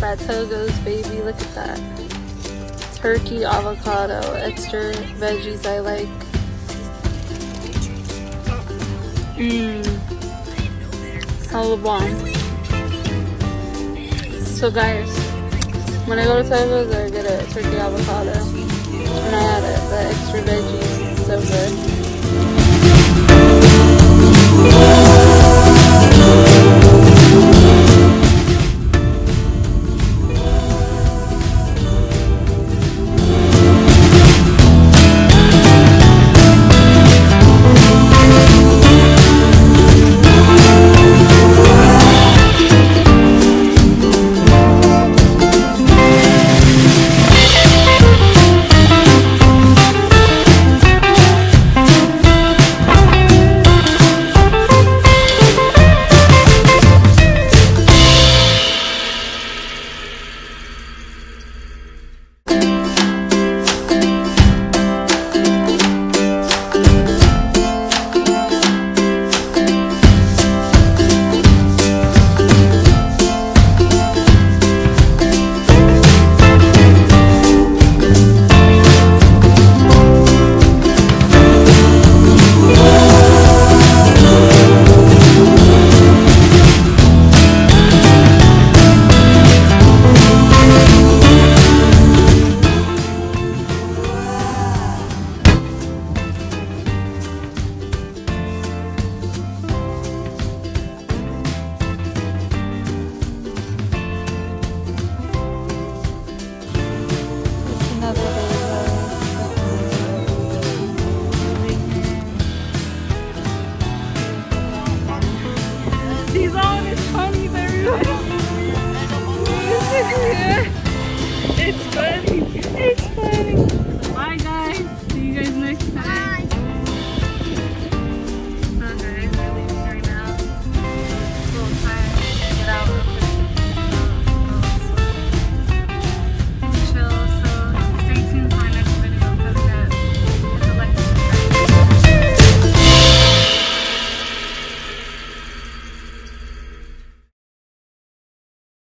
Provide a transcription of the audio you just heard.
Togo's baby. Look at that. Turkey, avocado, extra veggies I like. Mmm. Hella bomb. So guys, when I go to Togo's, I get a turkey avocado. It's funny. It's funny.